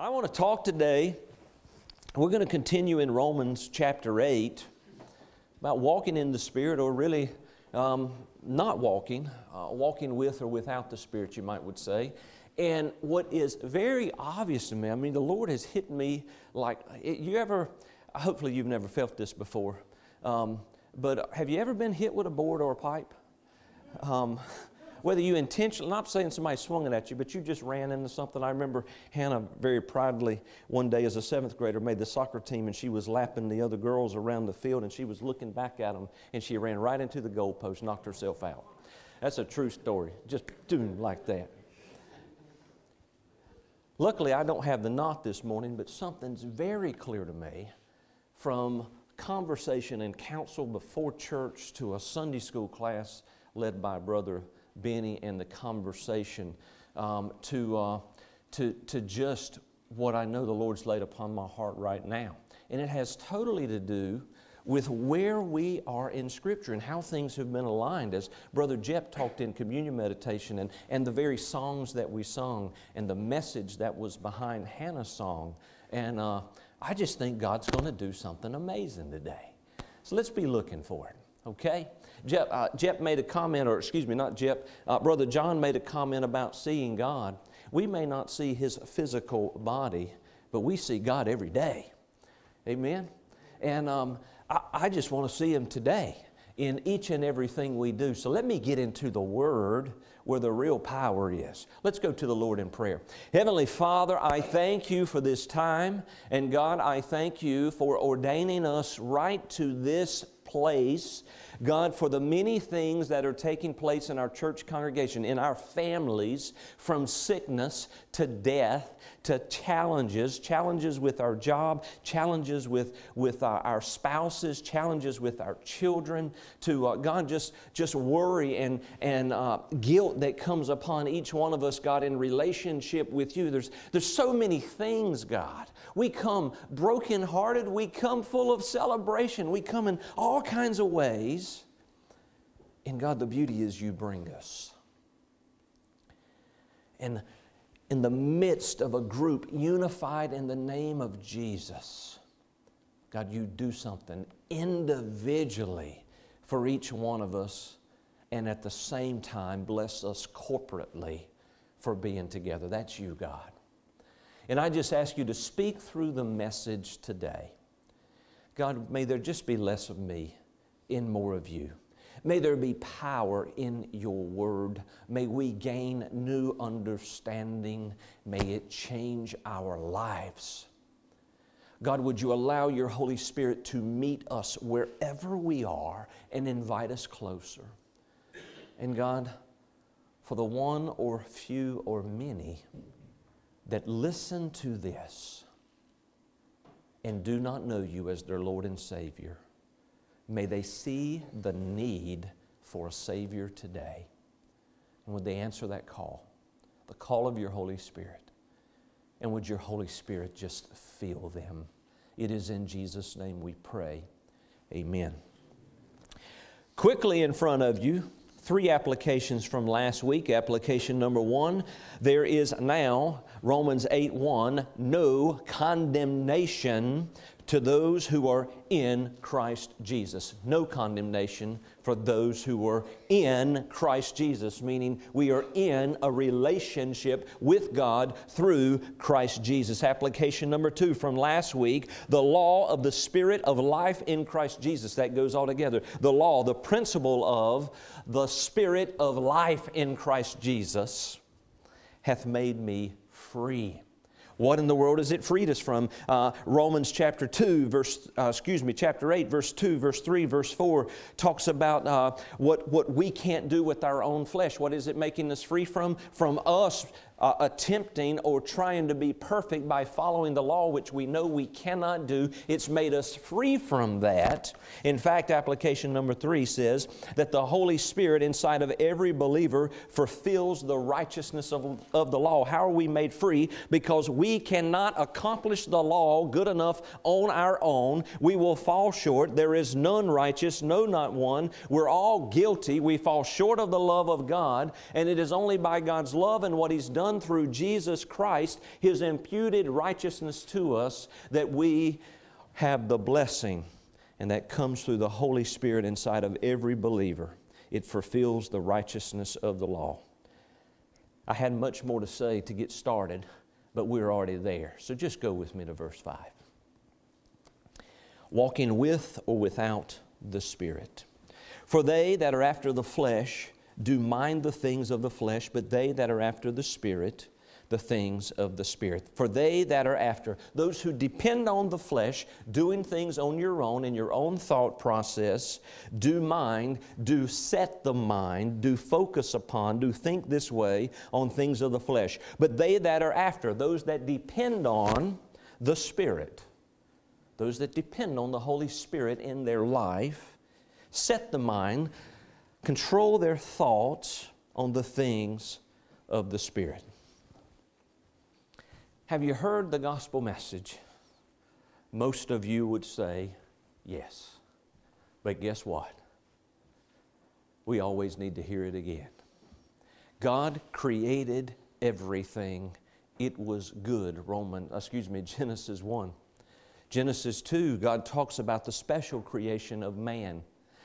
I want to talk today. We're going to continue in Romans chapter 8 about walking in the Spirit, or really um, not walking, uh, walking with or without the Spirit, you might would say. And what is very obvious to me, I mean, the Lord has hit me like, you ever, hopefully you've never felt this before, um, but have you ever been hit with a board or a pipe? Um, whether you intentionally, not saying somebody swung it at you, but you just ran into something. I remember Hannah very proudly one day as a seventh grader made the soccer team and she was lapping the other girls around the field and she was looking back at them and she ran right into the goalpost, knocked herself out. That's a true story, just doing like that. Luckily, I don't have the knot this morning, but something's very clear to me from conversation and counsel before church to a Sunday school class led by Brother Benny and the conversation um, to, uh, to, to just what I know the Lord's laid upon my heart right now. And it has totally to do with where we are in Scripture and how things have been aligned. As Brother Jep talked in communion meditation, and, and the very songs that we sung, and the message that was behind Hannah's song. And uh, I just think God's going to do something amazing today. So let's be looking for it, okay? Jep, uh, made a comment, or excuse me, not Jep, uh, Brother John made a comment about seeing God. We may not see his physical body, but we see God every day. Amen? And um, I, I just want to see Him today in each and everything we do. So let me get into the Word where the real power is. Let's go to the Lord in prayer. Heavenly Father, I thank you for this time. And God, I thank you for ordaining us right to this place God, for the many things that are taking place in our church congregation, in our families, from sickness to death to challenges, challenges with our job, challenges with, with our, our spouses, challenges with our children, to uh, God, just, just worry and, and uh, guilt that comes upon each one of us, God, in relationship with you. There's, there's so many things, God. We come brokenhearted, we come full of celebration, we come in all kinds of ways. And God, the beauty is you bring us. And in the midst of a group unified in the name of Jesus, God, you do something individually for each one of us, and at the same time, bless us corporately for being together. That's you, God. And I just ask you to speak through the message today. God, may there just be less of me in more of you. May there be power in your word. May we gain new understanding. May it change our lives. God, would you allow your Holy Spirit to meet us wherever we are and invite us closer? And God, for the one or few or many that listen to this and do not know you as their Lord and Savior, May they see the need for a Savior today. And would they answer that call, the call of your Holy Spirit? And would your Holy Spirit just fill them? It is in Jesus' name we pray. Amen. Quickly in front of you, three applications from last week. Application number one there is now, Romans 8 1, no condemnation to those who are in Christ Jesus. No condemnation for those who are in Christ Jesus, meaning we are in a relationship with God through Christ Jesus. Application number two from last week the law of the Spirit of life in Christ Jesus. That goes all together. The law, the principle of the Spirit of life in Christ Jesus hath made me free. What in the world has it freed us from? Uh, Romans chapter 2, verse, uh, excuse me, chapter 8, verse 2, verse 3, verse 4 talks about uh, what, what we can't do with our own flesh. What is it making us free from? From us uh, attempting or trying to be perfect by following the law, which we know we cannot do. It's made us free from that. In fact, application number three says that the Holy Spirit inside of every believer fulfills the righteousness of, of the law. How are we made free? Because we cannot accomplish the law good enough on our own. We will fall short. There is none righteous, no, not one. We're all guilty. We fall short of the love of God, and it is only by God's love and what He's done done through Jesus Christ, His imputed righteousness to us, that we have the blessing, and that comes through the Holy Spirit inside of every believer. It fulfills the righteousness of the law. I had much more to say to get started, but we're already there. So just go with me to verse 5. Walking with or without the Spirit. For they that are after the flesh do mind the things of the flesh, but they that are after the Spirit, the things of the Spirit. For they that are after, those who depend on the flesh, doing things on your own, in your own thought process, do mind, do set the mind, do focus upon, do think this way on things of the flesh. But they that are after, those that depend on the Spirit, those that depend on the Holy Spirit in their life, set the mind, control their thoughts on the things of the Spirit. Have you heard the gospel message? Most of you would say yes. But guess what? We always need to hear it again. God created everything. It was good. Roman, excuse me, Genesis 1. Genesis 2, God talks about the special creation of man.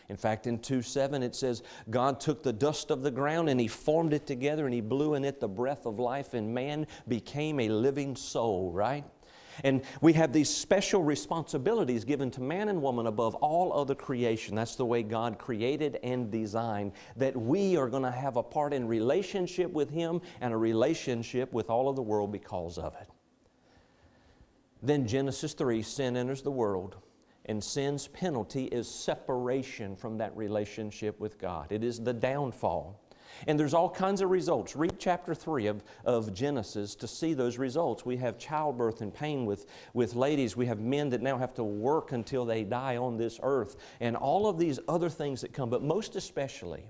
In fact, in 2 7, it says, God took the dust of the ground and He formed it together and He blew in it the breath of life, and man became a living soul, right? And we have these special responsibilities given to man and woman above all other creation. That's the way God created and designed, that we are going to have a part in relationship with Him and a relationship with all of the world because of it. Then Genesis 3 sin enters the world. And sin's penalty is separation from that relationship with God. It is the downfall. And there's all kinds of results. Read chapter 3 of, of Genesis to see those results. We have childbirth and pain with, with ladies. We have men that now have to work until they die on this earth. And all of these other things that come. But most especially,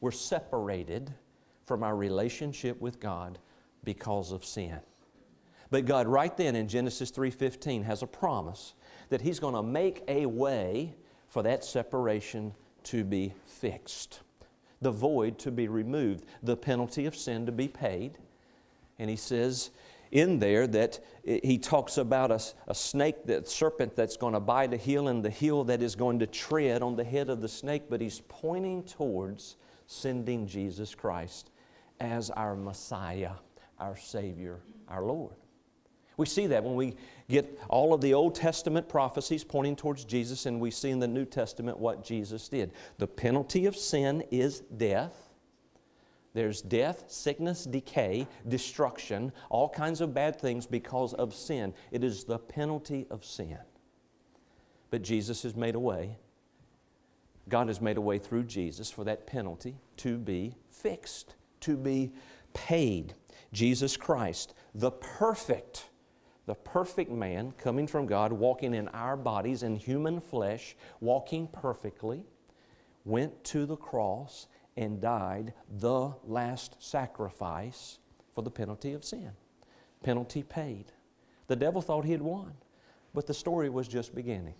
we're separated from our relationship with God because of sin. But God right then in Genesis 3:15 has a promise that He's going to make a way for that separation to be fixed, the void to be removed, the penalty of sin to be paid. And He says in there that He talks about a, a snake, that serpent that's going to bite a heel, and the heel that is going to tread on the head of the snake, but He's pointing towards sending Jesus Christ as our Messiah, our Savior, our Lord. We see that when we get all of the Old Testament prophecies pointing towards Jesus, and we see in the New Testament what Jesus did. The penalty of sin is death. There's death, sickness, decay, destruction, all kinds of bad things because of sin. It is the penalty of sin. But Jesus has made a way. God has made a way through Jesus for that penalty to be fixed, to be paid. Jesus Christ, the perfect the perfect man coming from God, walking in our bodies in human flesh, walking perfectly, went to the cross and died the last sacrifice for the penalty of sin. Penalty paid. The devil thought he had won, but the story was just beginning.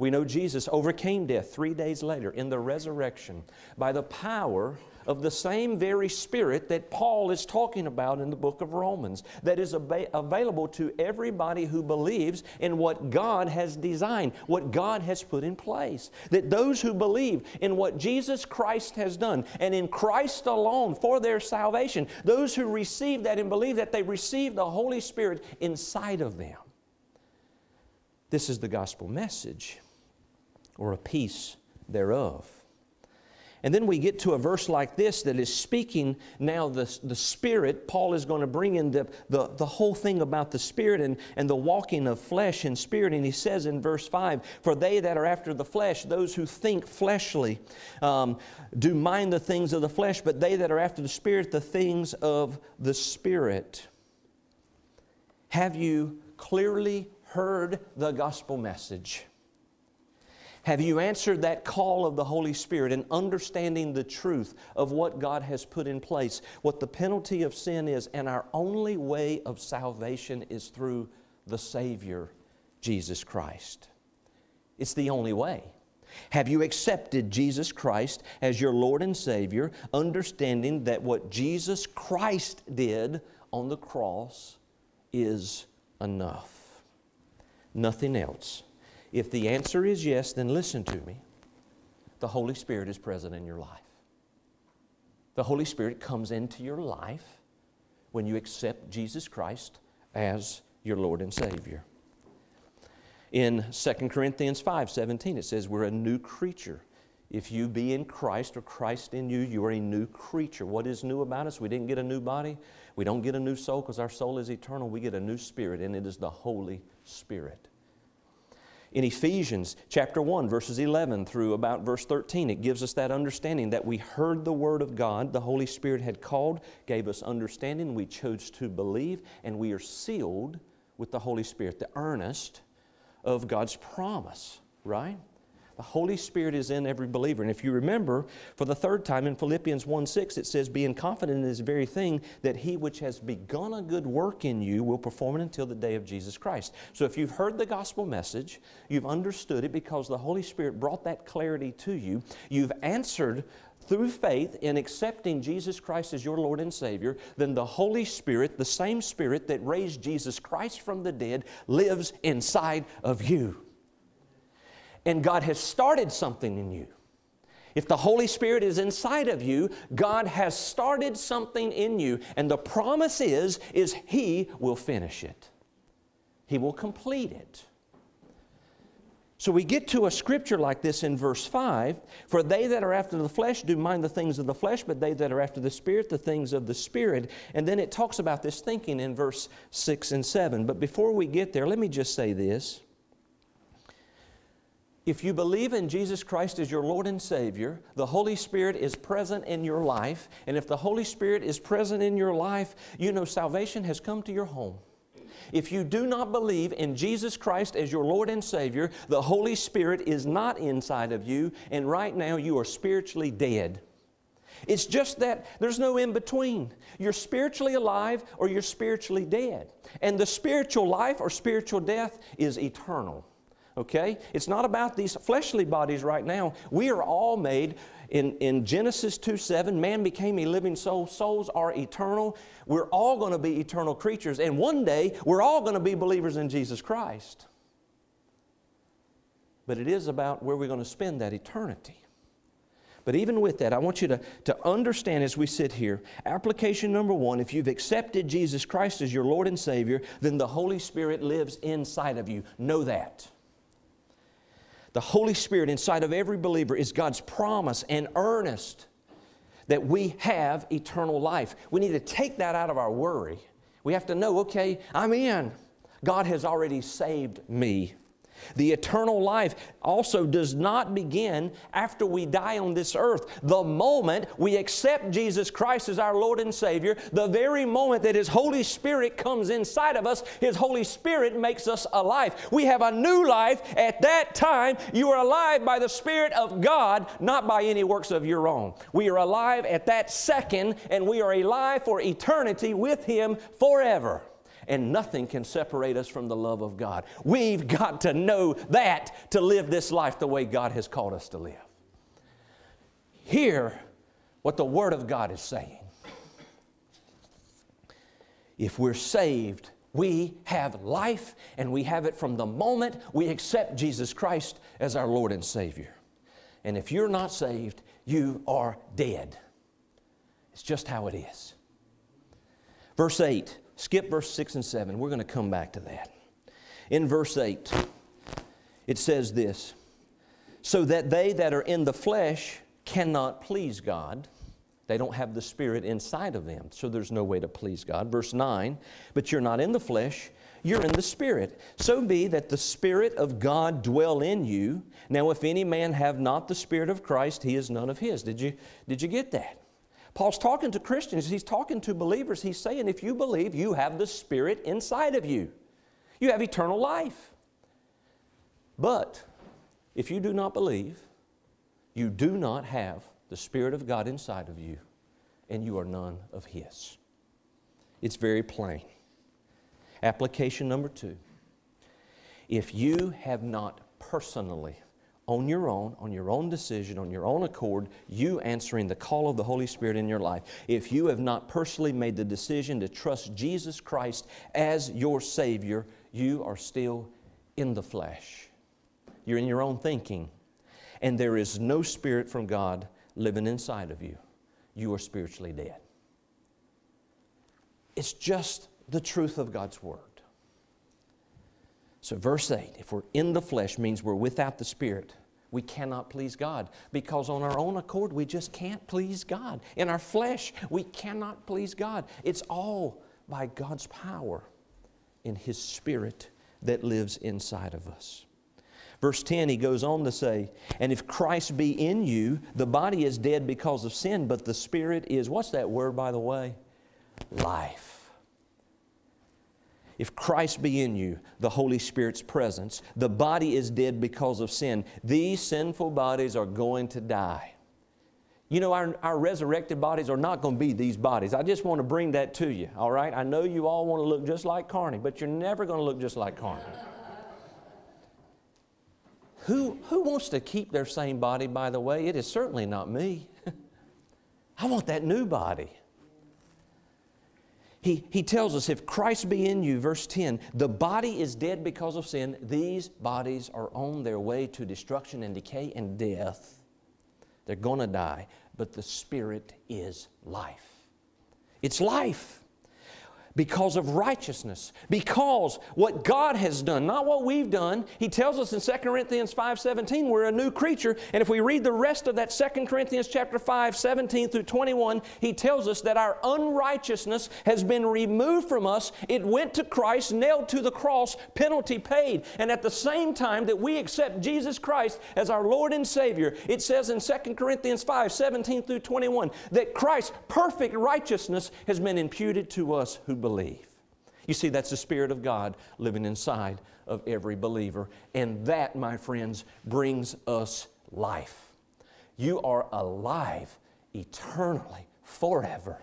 We know Jesus overcame death three days later in the resurrection by the power of the same very Spirit that Paul is talking about in the book of Romans, that is ab- available to everybody who believes in what God has designed, what God has put in place. That those who believe in what Jesus Christ has done and in Christ alone for their salvation, those who receive that and believe that they receive the Holy Spirit inside of them. This is the gospel message or a piece thereof. And then we get to a verse like this that is speaking now the, the Spirit. Paul is going to bring in the, the, the whole thing about the Spirit and, and the walking of flesh and spirit. And he says in verse 5 For they that are after the flesh, those who think fleshly, um, do mind the things of the flesh, but they that are after the Spirit, the things of the Spirit. Have you clearly heard the gospel message? Have you answered that call of the Holy Spirit and understanding the truth of what God has put in place, what the penalty of sin is, and our only way of salvation is through the Savior, Jesus Christ? It's the only way. Have you accepted Jesus Christ as your Lord and Savior, understanding that what Jesus Christ did on the cross is enough. Nothing else. If the answer is yes, then listen to me. The Holy Spirit is present in your life. The Holy Spirit comes into your life when you accept Jesus Christ as your Lord and Savior. In 2 Corinthians 5 17, it says, We're a new creature. If you be in Christ or Christ in you, you are a new creature. What is new about us? We didn't get a new body. We don't get a new soul because our soul is eternal. We get a new spirit, and it is the Holy Spirit. In Ephesians chapter 1, verses 11 through about verse 13, it gives us that understanding that we heard the Word of God, the Holy Spirit had called, gave us understanding, we chose to believe, and we are sealed with the Holy Spirit, the earnest of God's promise, right? The Holy Spirit is in every believer. And if you remember, for the third time in Philippians 1 6, it says, Being confident in this very thing, that he which has begun a good work in you will perform it until the day of Jesus Christ. So if you've heard the gospel message, you've understood it because the Holy Spirit brought that clarity to you, you've answered through faith in accepting Jesus Christ as your Lord and Savior, then the Holy Spirit, the same Spirit that raised Jesus Christ from the dead, lives inside of you and God has started something in you. If the Holy Spirit is inside of you, God has started something in you, and the promise is is he will finish it. He will complete it. So we get to a scripture like this in verse 5 For they that are after the flesh do mind the things of the flesh, but they that are after the Spirit, the things of the Spirit. And then it talks about this thinking in verse 6 and 7. But before we get there, let me just say this. If you believe in Jesus Christ as your Lord and Savior, the Holy Spirit is present in your life. And if the Holy Spirit is present in your life, you know salvation has come to your home. If you do not believe in Jesus Christ as your Lord and Savior, the Holy Spirit is not inside of you, and right now you are spiritually dead. It's just that there's no in between. You're spiritually alive or you're spiritually dead. And the spiritual life or spiritual death is eternal okay? It's not about these fleshly bodies right now. We are all made in, in Genesis 2 7, man became a living soul. Souls are eternal. We're all going to be eternal creatures. And one day, we're all going to be believers in Jesus Christ. But it is about where we're going to spend that eternity. But even with that, I want you to, to understand as we sit here application number one if you've accepted Jesus Christ as your Lord and Savior, then the Holy Spirit lives inside of you. Know that. The Holy Spirit inside of every believer is God's promise and earnest that we have eternal life. We need to take that out of our worry. We have to know, okay, I'm in. God has already saved me. The eternal life also does not begin after we die on this earth. The moment we accept Jesus Christ as our Lord and Savior, the very moment that His Holy Spirit comes inside of us, His Holy Spirit makes us alive. We have a new life at that time. You are alive by the Spirit of God, not by any works of your own. We are alive at that second, and we are alive for eternity with Him forever and nothing can separate us from the love of God. We've got to know that to live this life the way God has called us to live. Hear what the Word of God is saying. If we're saved, we have life, and we have it from the moment we accept Jesus Christ as our Lord and Savior. And if you're not saved, you are dead. It's just how it is. Verse 8 Skip verse 6 and 7. We're going to come back to that. In verse 8, it says this So that they that are in the flesh cannot please God. They don't have the Spirit inside of them, so there's no way to please God. Verse 9, but you're not in the flesh, you're in the Spirit. So be that the Spirit of God dwell in you. Now, if any man have not the Spirit of Christ, he is none of his. Did you, did you get that? Paul's talking to Christians, he's talking to believers. He's saying, if you believe, you have the Spirit inside of you, you have eternal life. But if you do not believe, you do not have the Spirit of God inside of you, and you are none of His. It's very plain. Application number two if you have not personally on your own, on your own decision, on your own accord, you answering the call of the Holy Spirit in your life. If you have not personally made the decision to trust Jesus Christ as your Savior, you are still in the flesh. You're in your own thinking. And there is no Spirit from God living inside of you. You are spiritually dead. It's just the truth of God's Word. So, verse 8 if we're in the flesh, means we're without the Spirit. We cannot please God because on our own accord, we just can't please God. In our flesh, we cannot please God. It's all by God's power in His Spirit that lives inside of us. Verse 10, he goes on to say, And if Christ be in you, the body is dead because of sin, but the Spirit is, what's that word, by the way? Life. If Christ be in you, the Holy Spirit's presence, the body is dead because of sin. These sinful bodies are going to die. You know, our, our resurrected bodies are not going to be these bodies. I just want to bring that to you, all right? I know you all want to look just like Carney, but you're never going to look just like Carney. who, who wants to keep their same body, by the way? It is certainly not me. I want that new body he, he tells us if Christ be in you, verse 10, the body is dead because of sin, these bodies are on their way to destruction and decay and death. They're going to die, but the Spirit is life. It's life because of righteousness, because what God has done, not what we've done. He tells us in 2 Corinthians 5:17 we're a new creature, and if we read the rest of that 2 Corinthians chapter 5, 17 through 21, he tells us that our unrighteousness has been removed from us. It went to Christ, nailed to the cross, penalty paid. And at the same time that we accept Jesus Christ as our Lord and Savior, it says in 2 Corinthians 5, 17 through 21, that Christ's perfect righteousness has been imputed to us who believe. You see, that's the Spirit of God living inside of every believer. And that, my friends, brings us life. You are alive eternally, forever,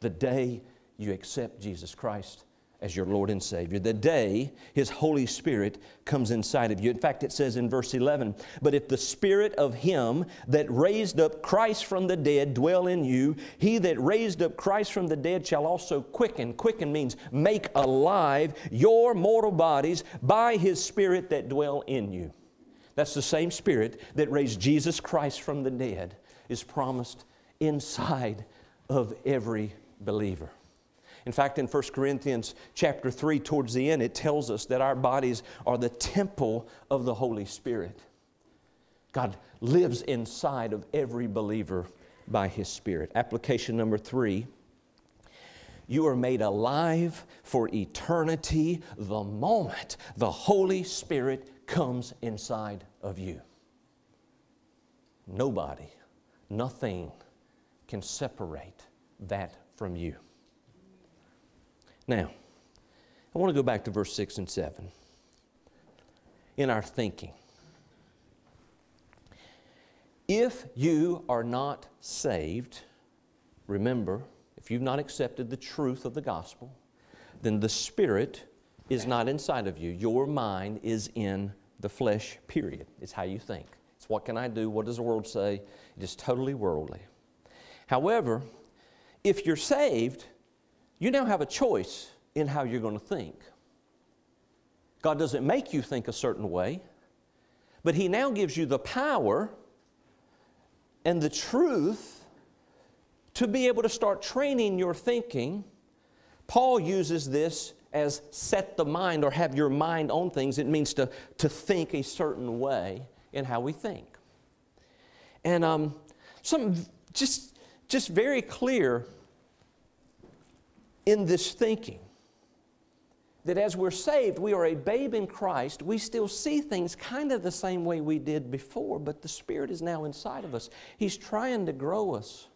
the day you accept Jesus Christ as your Lord and Savior. The day His Holy Spirit comes inside of you. In fact, it says in verse 11, But if the Spirit of Him that raised up Christ from the dead dwell in you, He that raised up Christ from the dead shall also quicken. Quicken means make alive your mortal bodies by His Spirit that dwell in you. That's the same Spirit that raised Jesus Christ from the dead, is promised inside of every believer. In fact, in 1 Corinthians chapter 3, towards the end, it tells us that our bodies are the temple of the Holy Spirit. God lives inside of every believer by His Spirit. Application number three you are made alive for eternity the moment the Holy Spirit comes inside of you. Nobody, nothing can separate that from you. Now, I want to go back to verse 6 and 7. In our thinking, if you are not saved, remember, if you've not accepted the truth of the gospel, then the Spirit is not inside of you. Your mind is in the flesh, period. It's how you think. It's what can I do? What does the world say? It is totally worldly. However, if you're saved, you now have a choice in how you're going to think. God doesn't make you think a certain way, but He now gives you the power and the truth to be able to start training your thinking. Paul uses this as set the mind or have your mind on things. It means to, to think a certain way in how we think. And um, something just, just very clear in this thinking that as we're saved, we are a babe in Christ. We still see things kind of the same way we did before, but the Spirit is now inside of us. He's trying to grow us.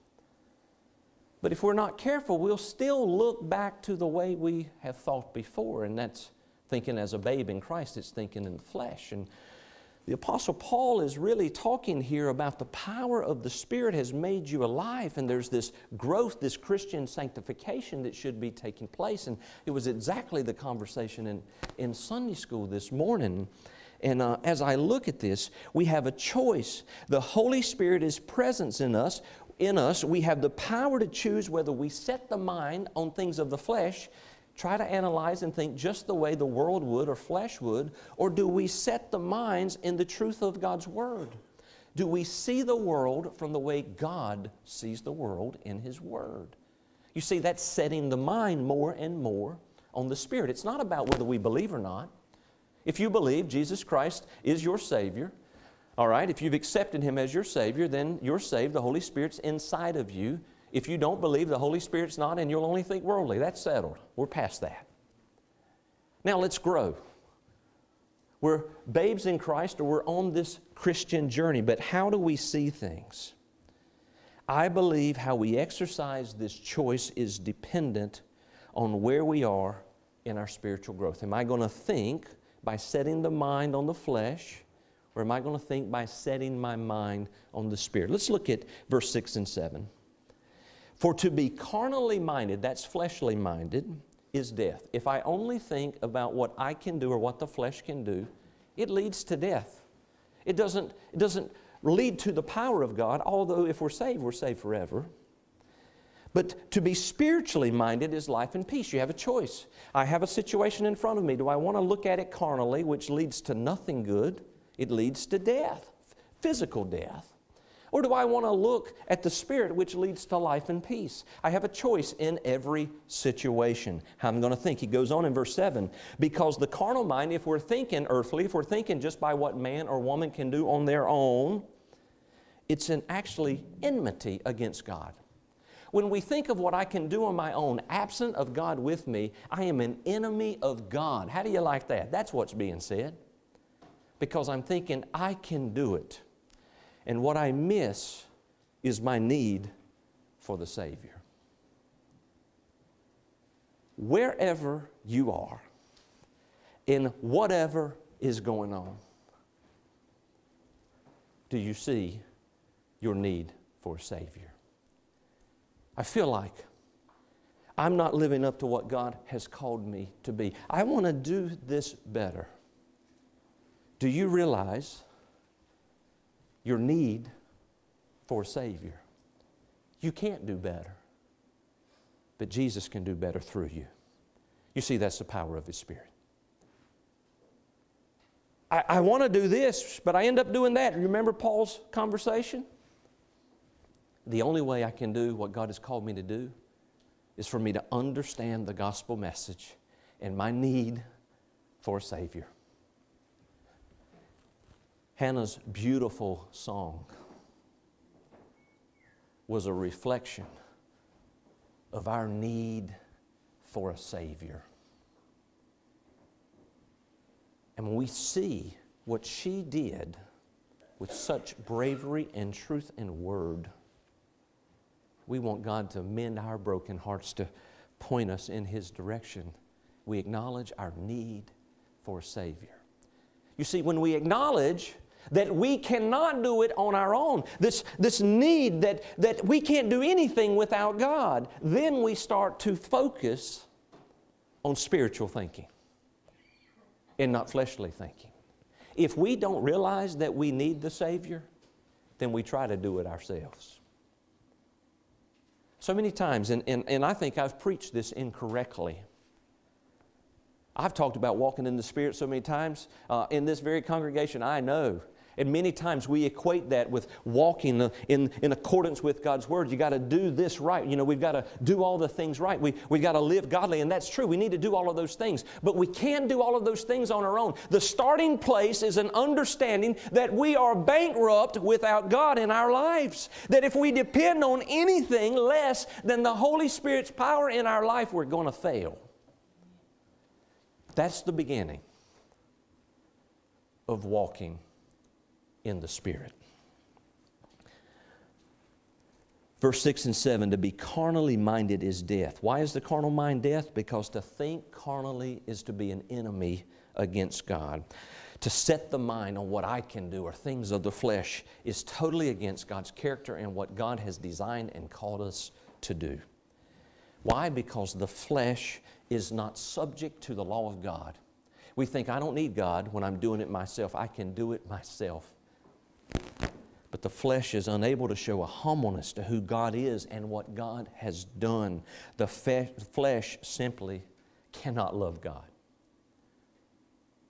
But if we're not careful, we'll still look back to the way we have thought before, and that's thinking as a babe in Christ, it's thinking in the flesh. And the Apostle Paul is really talking here about the power of the Spirit has made you alive, and there's this growth, this Christian sanctification that should be taking place. And it was exactly the conversation in, in Sunday school this morning. And uh, as I look at this, we have a choice. The Holy Spirit is present in us. In us, we have the power to choose whether we set the mind on things of the flesh, try to analyze and think just the way the world would or flesh would, or do we set the minds in the truth of God's Word? Do we see the world from the way God sees the world in His Word? You see, that's setting the mind more and more on the Spirit. It's not about whether we believe or not. If you believe Jesus Christ is your Savior, all right, if you've accepted Him as your Savior, then you're saved. The Holy Spirit's inside of you. If you don't believe the Holy Spirit's not, and you'll only think worldly, that's settled. We're past that. Now let's grow. We're babes in Christ or we're on this Christian journey, but how do we see things? I believe how we exercise this choice is dependent on where we are in our spiritual growth. Am I going to think by setting the mind on the flesh, or am I going to think by setting my mind on the Spirit? Let's look at verse 6 and 7. For to be carnally minded, that's fleshly minded, is death. If I only think about what I can do or what the flesh can do, it leads to death. It doesn't, it doesn't lead to the power of God, although if we're saved, we're saved forever. But to be spiritually minded is life and peace. You have a choice. I have a situation in front of me. Do I want to look at it carnally, which leads to nothing good? It leads to death, physical death. Or do I want to look at the Spirit, which leads to life and peace? I have a choice in every situation. How I'm going to think. He goes on in verse 7 because the carnal mind, if we're thinking earthly, if we're thinking just by what man or woman can do on their own, it's an actually enmity against God. When we think of what I can do on my own, absent of God with me, I am an enemy of God. How do you like that? That's what's being said. Because I'm thinking I can do it. And what I miss is my need for the Savior. Wherever you are, in whatever is going on, do you see your need for a Savior? I feel like I'm not living up to what God has called me to be. I want to do this better. Do you realize your need for a Savior? You can't do better, but Jesus can do better through you. You see, that's the power of His Spirit. I, I want to do this, but I end up doing that. Remember Paul's conversation? The only way I can do what God has called me to do is for me to understand the gospel message and my need for a Savior. Hannah's beautiful song was a reflection of our need for a Savior. And when we see what she did with such bravery and truth and word, we want God to mend our broken hearts, to point us in His direction. We acknowledge our need for a Savior. You see, when we acknowledge that we cannot do it on our own, this, this need that, that we can't do anything without God, then we start to focus on spiritual thinking and not fleshly thinking. If we don't realize that we need the Savior, then we try to do it ourselves. So many times, and, and, and I think I've preached this incorrectly. I've talked about walking in the Spirit so many times uh, in this very congregation. I know and many times we equate that with walking in, in accordance with God's Word. You got to do this right. You know, we've got to do all the things right. We, we got to live godly, and that's true. We need to do all of those things. But we can't do all of those things on our own. The starting place is an understanding that we are bankrupt without God in our lives. That if we depend on anything less than the Holy Spirit's power in our life, we're going to fail. That's the beginning of walking in the Spirit. Verse 6 and 7 to be carnally minded is death. Why is the carnal mind death? Because to think carnally is to be an enemy against God. To set the mind on what I can do or things of the flesh is totally against God's character and what God has designed and called us to do. Why? Because the flesh is not subject to the law of God. We think, I don't need God when I'm doing it myself. I can do it myself. But the flesh is unable to show a humbleness to who God is and what God has done. The flesh simply cannot love God.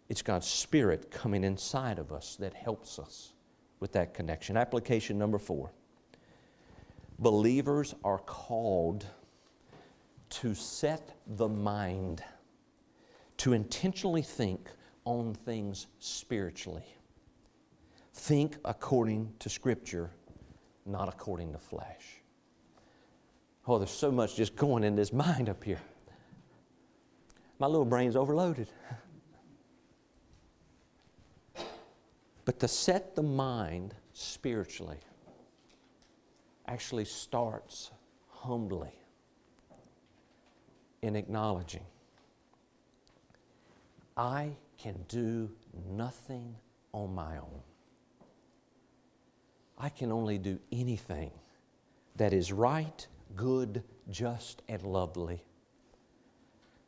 It's God's Spirit coming inside of us that helps us with that connection. Application number four believers are called to set the mind, to intentionally think on things spiritually. Think according to Scripture, not according to flesh. Oh, there's so much just going in this mind up here. My little brain's overloaded. But to set the mind spiritually actually starts humbly in acknowledging I can do nothing on my own. I can only do anything that is right, good, just, and lovely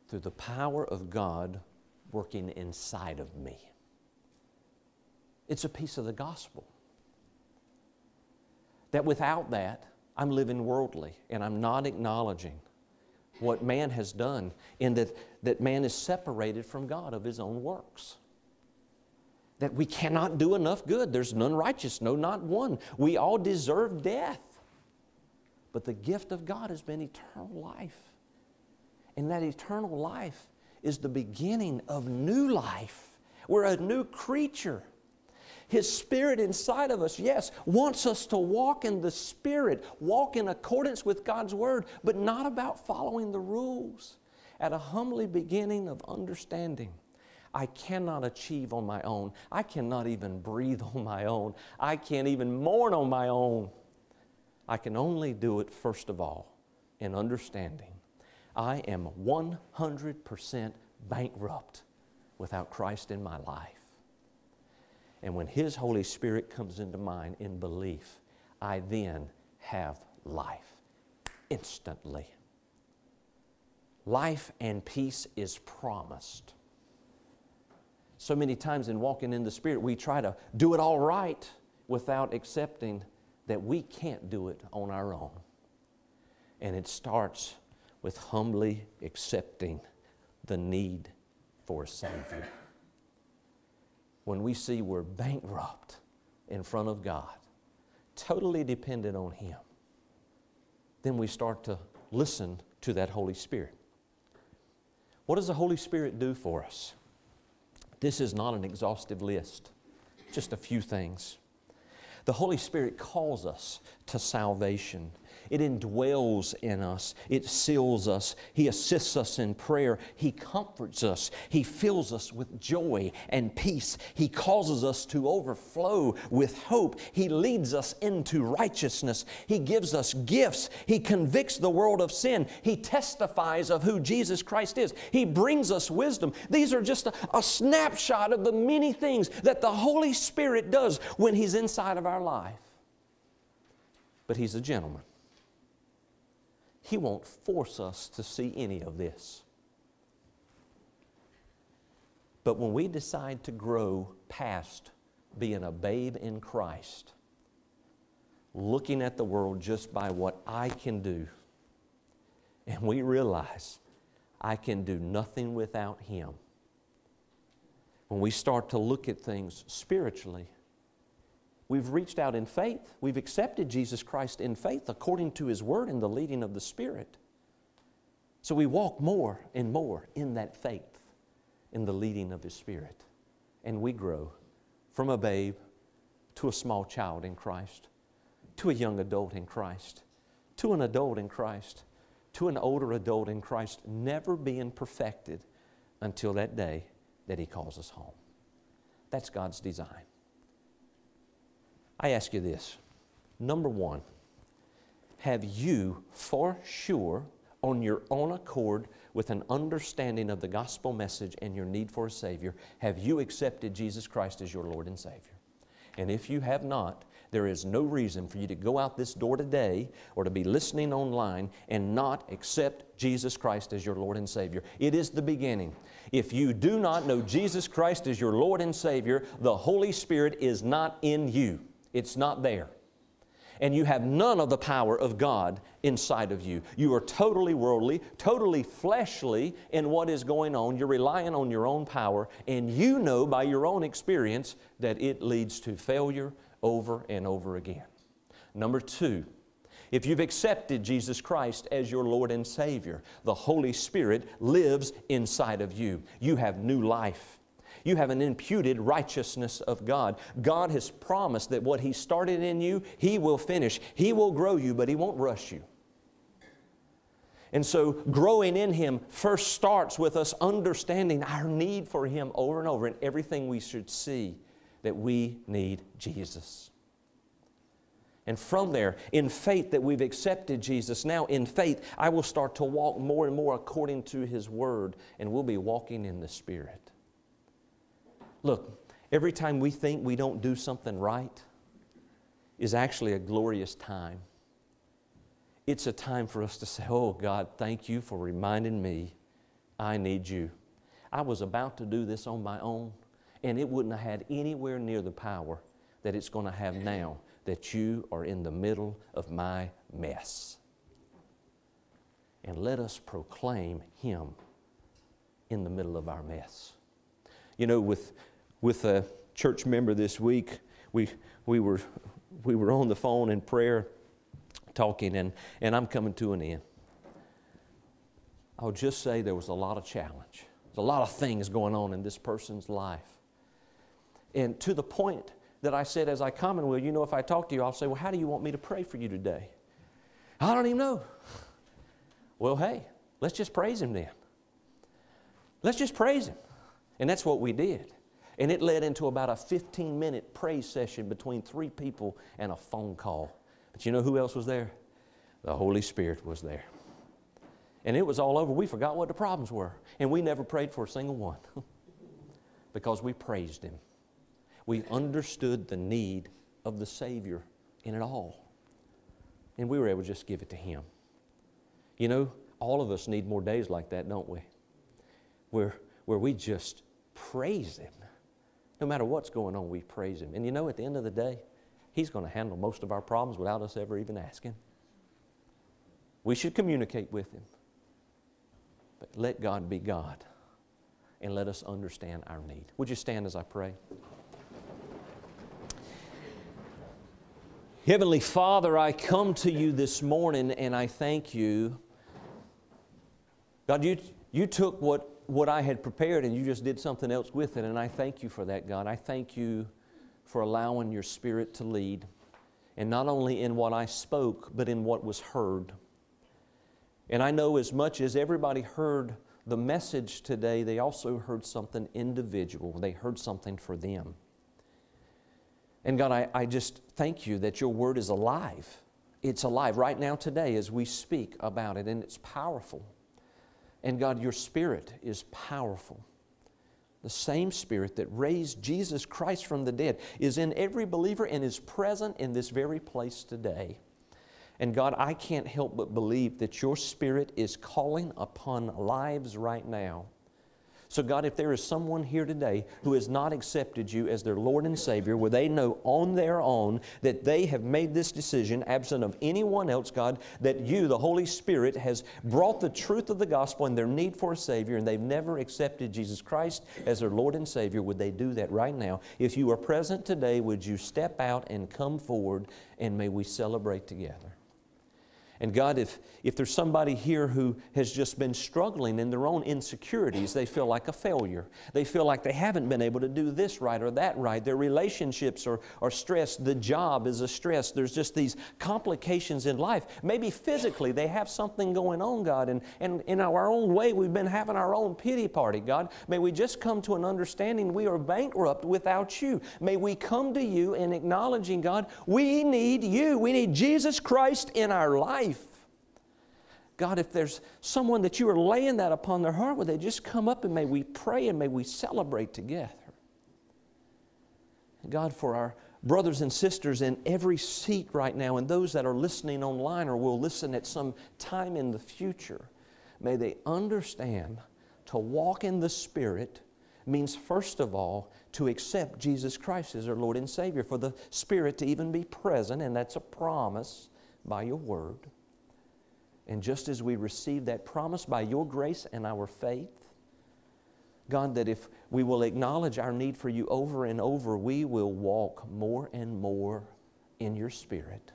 through the power of God working inside of me. It's a piece of the gospel. That without that, I'm living worldly and I'm not acknowledging what man has done in that, that man is separated from God of his own works. That we cannot do enough good. There's none righteous, no, not one. We all deserve death. But the gift of God has been eternal life. And that eternal life is the beginning of new life. We're a new creature. His Spirit inside of us, yes, wants us to walk in the Spirit, walk in accordance with God's Word, but not about following the rules. At a humbly beginning of understanding, I cannot achieve on my own. I cannot even breathe on my own. I can't even mourn on my own. I can only do it, first of all, in understanding. I am 100% bankrupt without Christ in my life. And when His Holy Spirit comes into mine in belief, I then have life instantly. Life and peace is promised. So many times in walking in the Spirit, we try to do it all right without accepting that we can't do it on our own. And it starts with humbly accepting the need for a Savior when we see we're bankrupt in front of God, totally dependent on Him, then we start to listen to that Holy Spirit. What does the Holy Spirit do for us? This is not an exhaustive list, just a few things. The Holy Spirit calls us to salvation. It indwells in us. It seals us. He assists us in prayer. He comforts us. He fills us with joy and peace. He causes us to overflow with hope. He leads us into righteousness. He gives us gifts. He convicts the world of sin. He testifies of who Jesus Christ is. He brings us wisdom. These are just a, a snapshot of the many things that the Holy Spirit does when He's inside of our life. But He's a gentleman. He won't force us to see any of this. But when we decide to grow past being a babe in Christ, looking at the world just by what I can do, and we realize I can do nothing without Him. When we start to look at things spiritually, We've reached out in faith. We've accepted Jesus Christ in faith according to His Word and the leading of the Spirit. So we walk more and more in that faith, in the leading of His Spirit. And we grow from a babe to a small child in Christ, to a young adult in Christ, to an adult in Christ, to an older adult in Christ, never being perfected until that day that He calls us home. That's God's design. I ask you this. Number one, have you for sure, on your own accord, with an understanding of the gospel message and your need for a Savior, have you accepted Jesus Christ as your Lord and Savior? And if you have not, There is no reason for you to go out this door today or to be listening online and not accept Jesus Christ as your Lord and Savior. It is the beginning. If you do not know Jesus Christ as your Lord and Savior, the Holy Spirit is not in you, it's not there and you have none of the power of God inside of you. You are totally worldly, totally fleshly in what is going on. You're relying on your own power, and you know by your own experience that it leads to failure over and over again. Number two, if you've accepted Jesus Christ as your Lord and Savior, the Holy Spirit lives inside of you. You have new life. You have an imputed righteousness of God. God has promised that what He started in you, He will finish. He will grow you, but He won't rush you. And so, growing in Him first starts with us understanding our need for Him over and over in everything we should see that we need Jesus. And from there, in faith that we've accepted Jesus, now in faith, I will start to walk more and more according to His Word, and we'll be walking in the Spirit. Look, every time we think we don't do something right is actually a glorious time. It's a time for us to say, Oh God, thank you for reminding me I need you. I was about to do this on my own, and it wouldn't have had anywhere near the power that it's going to have now that you are in the middle of my mess. And let us proclaim Him in the middle of our mess. You know, with with a church member this week. We, we, were, we were on the phone in prayer talking, and, and I'm coming to an end. I'll just say there was a lot of challenge. There's a lot of things going on in this person's life. And to the point that I said, as I comment, well, you know, if I talk to you, I'll say, well, how do you want me to pray for you today? I don't even know. Well, hey, let's just praise Him then. Let's just praise Him. And that's what we did. And it led into about a 15 minute praise session between three people and a phone call. But you know who else was there? The Holy Spirit was there. And it was all over. We forgot what the problems were. And we never prayed for a single one because we praised Him. We understood the need of the Savior in it all. And we were able to just give it to Him. You know, all of us need more days like that, don't we? Where, where we just praise Him no matter what's going on, we praise Him. And you know, at the end of the day, He's going to handle most of our problems without us ever even asking. We should communicate with Him. But let God be God and let us understand our need. Would you stand as I pray? Heavenly Father, I come to you this morning and I thank you. God, you, you took what what I had prepared and you just did something else with it. And I thank you for that, God. I thank you for allowing your Spirit to lead. And not only in what I spoke, but in what was heard. And I know as much as everybody heard the message today, they also heard something individual. They heard something for them. And God, I, I just thank you that your word is alive. It's alive right now today as we speak about it, and it's powerful. And God, your Spirit is powerful. The same Spirit that raised Jesus Christ from the dead is in every believer and is present in this very place today. And God, I can't help but believe that your Spirit is calling upon lives right now so, God, if there is someone here today who has not accepted you as their Lord and Savior, where they know on their own that they have made this decision, absent of anyone else, God, that you, the Holy Spirit, has brought the truth of the gospel and their need for a Savior, and they've never accepted Jesus Christ as their Lord and Savior, would they do that right now? If you are present today, would you step out and come forward, and may we celebrate together? And God, if, if there's somebody here who has just been struggling in their own insecurities, they feel like a failure. They feel like they haven't been able to do this right or that right. Their relationships are, are stressed. The job is a stress. There's just these complications in life. Maybe physically they have something going on, God. And, and in our own way, we've been having our own pity party, God. May we just come to an understanding we are bankrupt without you. May we come to you in acknowledging, God, we need you. We need Jesus Christ in our life. God, if there's someone that you are laying that upon their heart, would they just come up and may we pray and may we celebrate together? God, for our brothers and sisters in every seat right now, and those that are listening online or will listen at some time in the future, may they understand to walk in the Spirit means, first of all, to accept Jesus Christ as their Lord and Savior, for the Spirit to even be present, and that's a promise by your word. And just as we receive that promise by your grace and our faith, God, that if we will acknowledge our need for you over and over, we will walk more and more in your Spirit.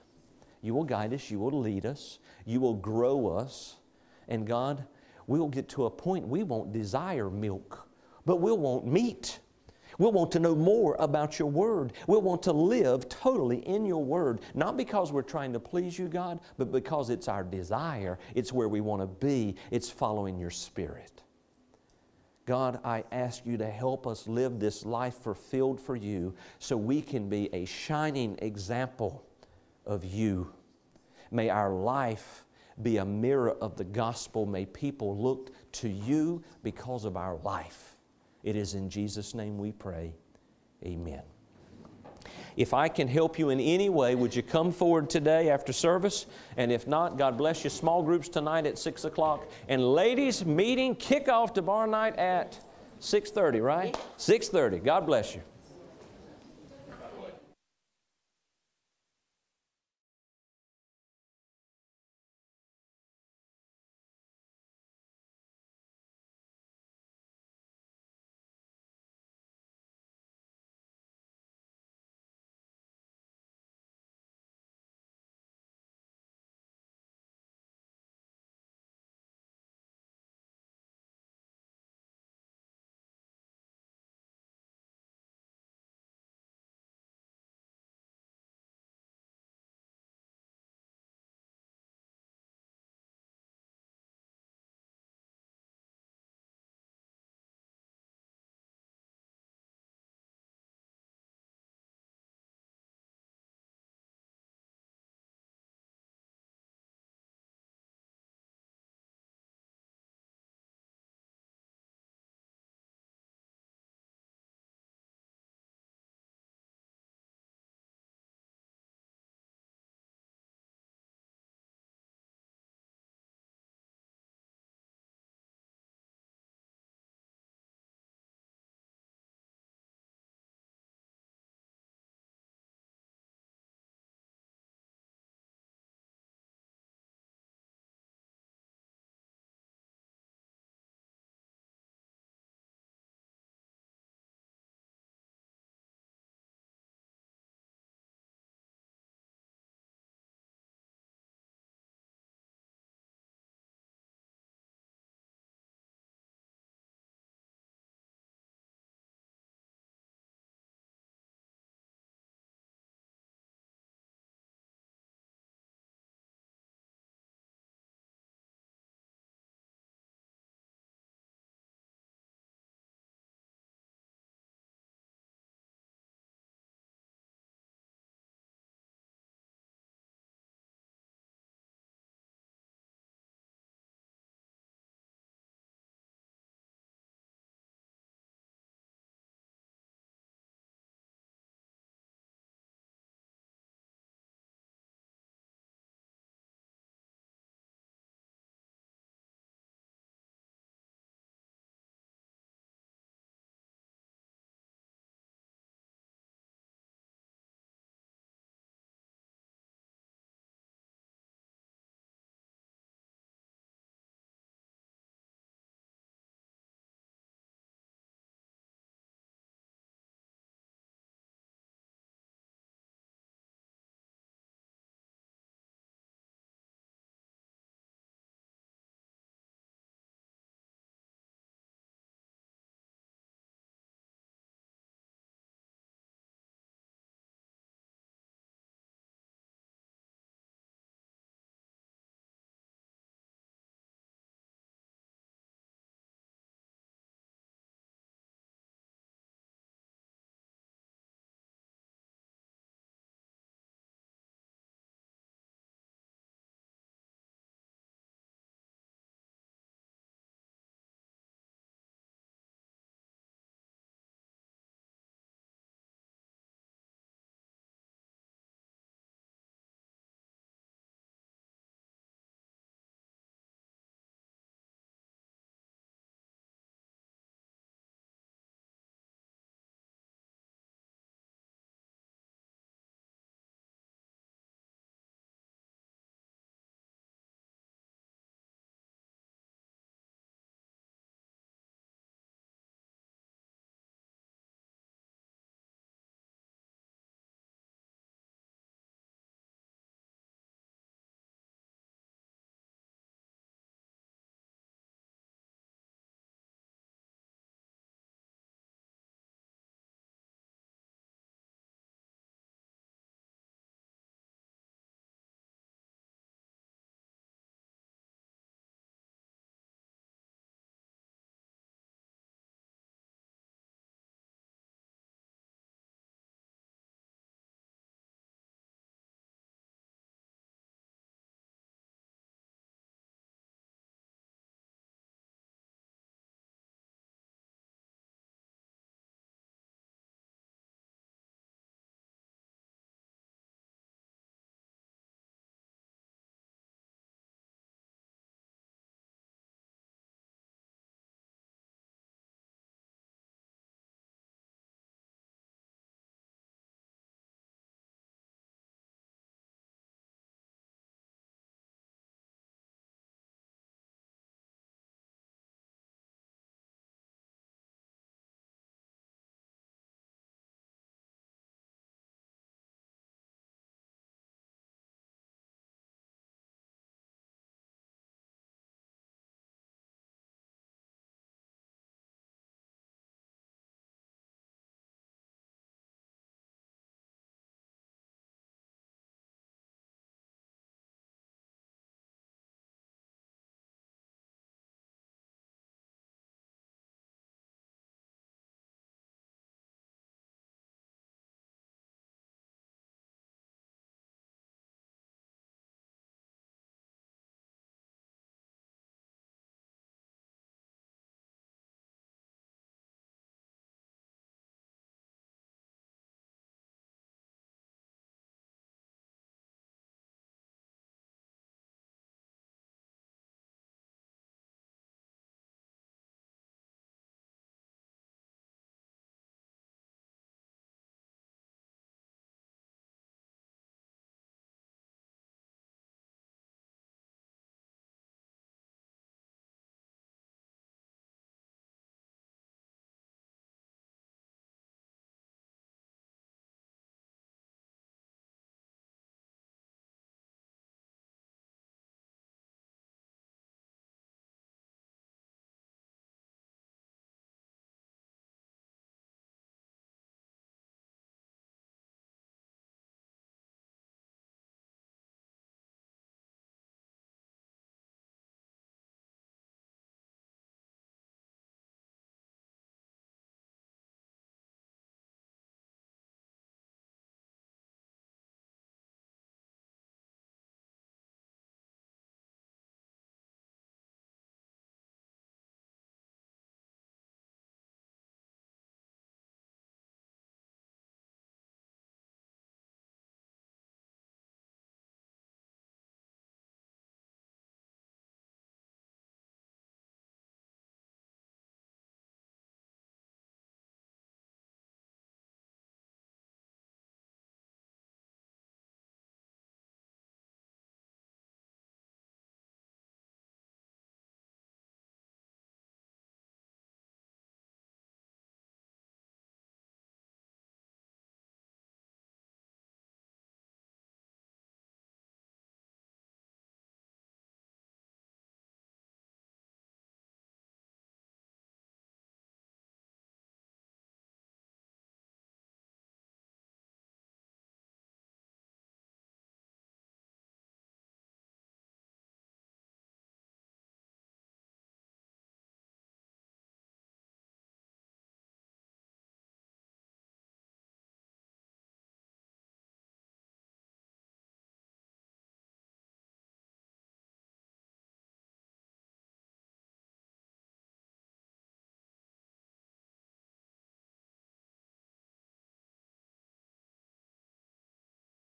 You will guide us, you will lead us, you will grow us, and God, we'll get to a point we won't desire milk, but we'll want meat. We'll want to know more about your word. We'll want to live totally in your word, not because we're trying to please you, God, but because it's our desire. It's where we want to be. It's following your spirit. God, I ask you to help us live this life fulfilled for you so we can be a shining example of you. May our life be a mirror of the gospel. May people look to you because of our life. It is in Jesus' name we pray. Amen. If I can help you in any way, would you come forward today after service? And if not, God bless you. Small groups tonight at 6 o'clock. And ladies, meeting kickoff tomorrow night at 6.30, right? 6.30. God bless you.